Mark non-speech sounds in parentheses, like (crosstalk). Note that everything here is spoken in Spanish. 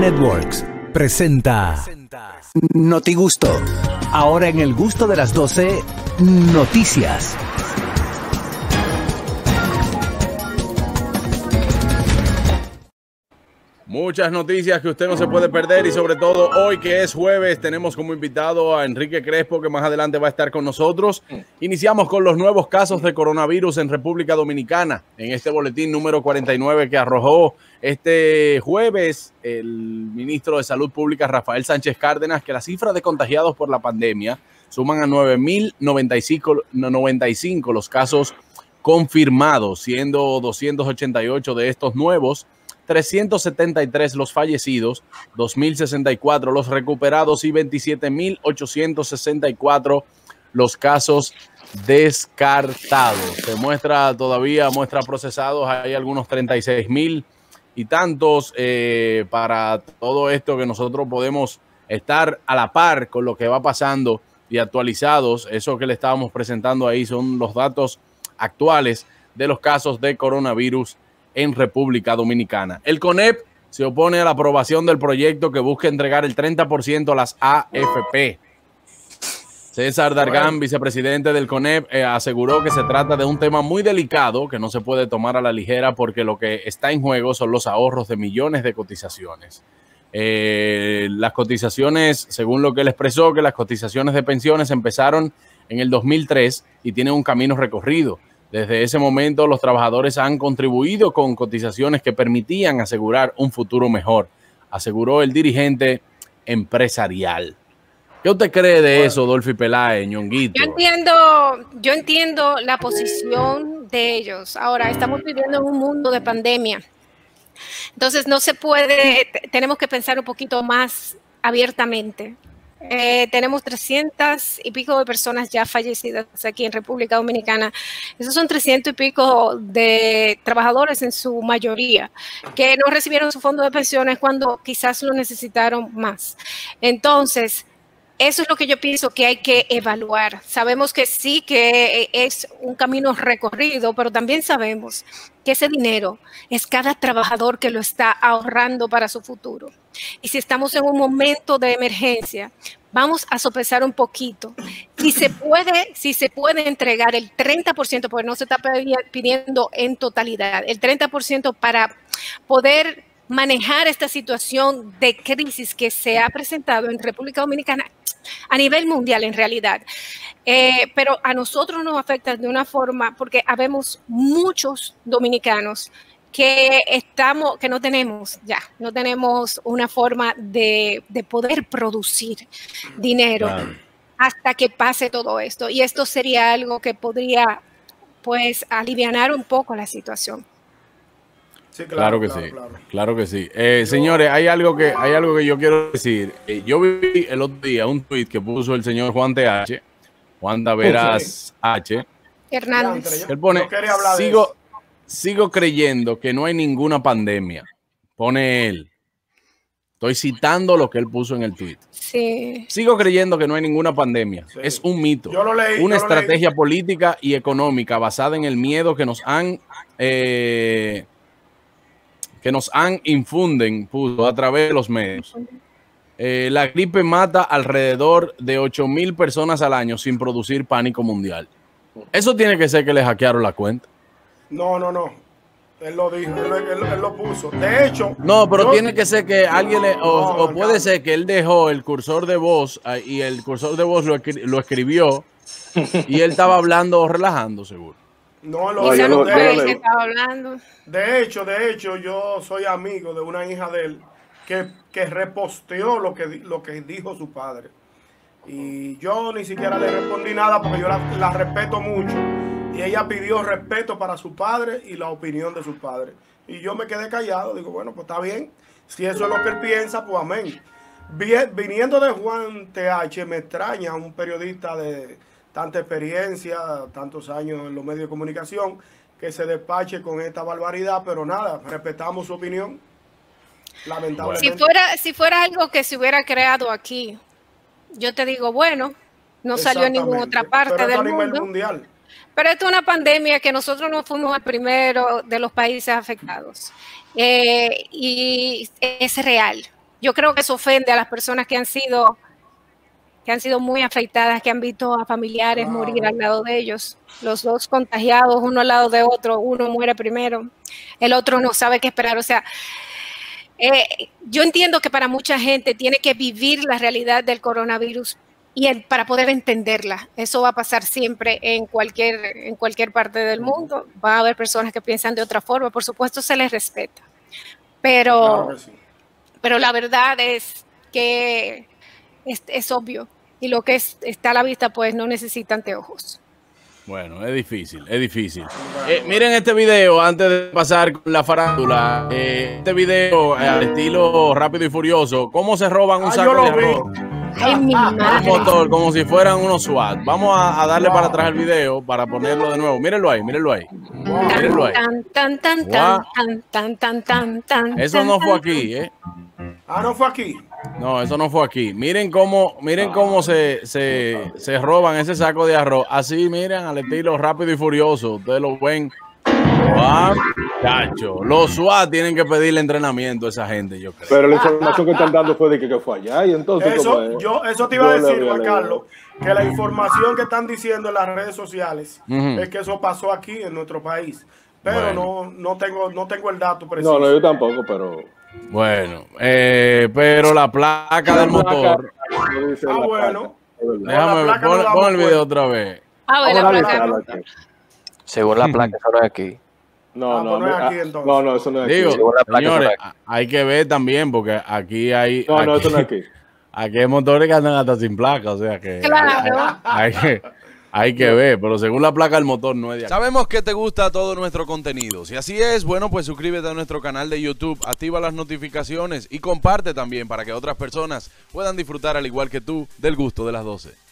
Networks presenta Noti Gusto. Ahora en el gusto de las 12, noticias. Muchas noticias que usted no se puede perder y sobre todo hoy que es jueves tenemos como invitado a Enrique Crespo que más adelante va a estar con nosotros. Iniciamos con los nuevos casos de coronavirus en República Dominicana en este boletín número 49 que arrojó este jueves el ministro de Salud Pública Rafael Sánchez Cárdenas que las cifras de contagiados por la pandemia suman a 9.095 los casos confirmados, siendo 288 de estos nuevos 373 los fallecidos, 2.064 los recuperados y 27.864 los casos descartados. Se muestra todavía, muestra procesados, hay algunos 36.000 y tantos eh, para todo esto que nosotros podemos estar a la par con lo que va pasando y actualizados. Eso que le estábamos presentando ahí son los datos actuales de los casos de coronavirus en República Dominicana. El CONEP se opone a la aprobación del proyecto que busca entregar el 30% a las AFP. César Dargan, vicepresidente del CONEP, eh, aseguró que se trata de un tema muy delicado que no se puede tomar a la ligera porque lo que está en juego son los ahorros de millones de cotizaciones. Eh, las cotizaciones, según lo que él expresó, que las cotizaciones de pensiones empezaron en el 2003 y tienen un camino recorrido. Desde ese momento los trabajadores han contribuido con cotizaciones que permitían asegurar un futuro mejor, aseguró el dirigente empresarial. ¿Qué usted cree de eso, Dolphy Peláez, Ñonguito? Yo entiendo, yo entiendo la posición de ellos. Ahora, estamos viviendo en un mundo de pandemia. Entonces, no se puede, tenemos que pensar un poquito más abiertamente. Eh, tenemos 300 y pico de personas ya fallecidas aquí en República Dominicana. Esos son 300 y pico de trabajadores en su mayoría que no recibieron su fondo de pensiones cuando quizás lo necesitaron más. Entonces, eso es lo que yo pienso que hay que evaluar. Sabemos que sí, que es un camino recorrido, pero también sabemos que ese dinero es cada trabajador que lo está ahorrando para su futuro. Y si estamos en un momento de emergencia, vamos a sopesar un poquito. Si se puede, si se puede entregar el 30%, porque no se está pidiendo en totalidad, el 30% para poder manejar esta situación de crisis que se ha presentado en República Dominicana a nivel mundial en realidad. Eh, pero a nosotros nos afecta de una forma porque habemos muchos dominicanos que estamos, que no tenemos ya, no tenemos una forma de, poder producir dinero hasta que pase todo esto. Y esto sería algo que podría, pues, aliviar un poco la situación. Sí, claro, que sí, claro. que sí. Eh, señores, hay algo que hay algo que yo quiero decir. Eh, yo vi el otro día un tweet que puso el señor Juan TH, Juan Taveras H. Hernández. Él pone, sigo, sigo creyendo que no hay ninguna pandemia. Pone él. Estoy citando lo que él puso en el tweet. Sí. Sigo creyendo que no hay ninguna pandemia. Es un mito. Yo lo leí, una estrategia política y económica basada en el miedo que nos han eh, que nos han infunden a través de los medios. Eh, la gripe mata alrededor de 8 mil personas al año sin producir pánico mundial. Eso tiene que ser que le hackearon la cuenta. No, no, no. Él lo dijo, él, lo puso. De hecho. No, pero tiene que ser que alguien le. O, puede ser que él dejó el cursor de voz ah, y el cursor de voz lo, lo escribió (laughs) y él estaba hablando o relajando, seguro. No, lo, de, estaba hablando. de hecho, de hecho, yo soy amigo de una hija de él que, que reposteó lo que, lo que dijo su padre. Y yo ni siquiera le respondí nada porque yo la, respeto mucho. Y ella pidió respeto para su padre y la opinión de su padre. Y yo me quedé callado. Digo, bueno, pues está bien. Si eso es lo que él piensa, pues amén. viniendo de Juan TH, me extraña un periodista de tanta experiencia, tantos años en los medios de comunicación, que se despache con esta barbaridad, pero nada, respetamos su opinión. Lamentablemente. Si fuera, si fuera algo que se hubiera creado aquí, yo te digo, bueno, no salió en ninguna otra parte pero del a nivel mundo. mundial. Pero esto es una pandemia que nosotros no fuimos el primero de los países afectados. Eh, y es real yo creo que eso ofende a las personas que han sido que han sido muy afectadas, que han visto a familiares morir al lado de ellos, los dos contagiados, uno al lado de otro, uno muere primero, el otro no sabe qué esperar. O sea, eh, yo entiendo que para mucha gente tiene que vivir la realidad del coronavirus y para poder entenderla. Eso va a pasar siempre en cualquier, en cualquier parte del mundo. Va a haber personas que piensan de otra forma, por supuesto se les respeta. Pero, pero la verdad es que es, obvio y lo que está a la vista pues no necesita anteojos. Bueno, es difícil, es difícil. Eh, miren este video antes de pasar con la farándula. Eh, este video eh, al estilo rápido y furioso. ¿Cómo se roban un ah, saco de arroz? Ay, mi madre. Un motor, como si fueran unos SWAT. Vamos a, darle para atrás el video para ponerlo de nuevo. Mírenlo ahí, mírenlo ahí. Mírenlo ahí. Eso no fue aquí, ¿eh? Ah, no fue aquí. No, eso no fue aquí. Miren cómo, miren cómo se, se, se roban ese saco de arroz. Así, miren, al estilo rápido y furioso. Ustedes lo ven. Ah, cacho. Los SWAT tienen que pedirle entrenamiento a esa gente, yo creo. Pero la información que están dando fue de que, fue allá. Y entonces, eso, yo, eso te iba a decir, Juan Carlos, que la información que están diciendo en las redes sociales es que eso pasó aquí en nuestro país. Pero no, no, tengo, no tengo el dato preciso. No, no, yo tampoco, pero bueno, eh, pero la placa del motor. Ah, bueno. Déjame pon, el video otra vez. Ah, bueno, la placa. Según la placa, eso no es aquí. (laughs) No, ah, no, pues no, aquí, ah, no, no, eso no es Digo, aquí. señores, hay que ver también, porque aquí hay. No, no, eso no es aquí. (laughs) Aquí hay motores que andan hasta sin placa, o sea que. Claro. hay que ver, pero según la placa del motor no es de Sabemos que te gusta todo nuestro contenido. Si así es, bueno, pues suscríbete a nuestro canal de YouTube, activa las notificaciones y comparte también para que otras personas puedan disfrutar al igual que tú del gusto de las 12.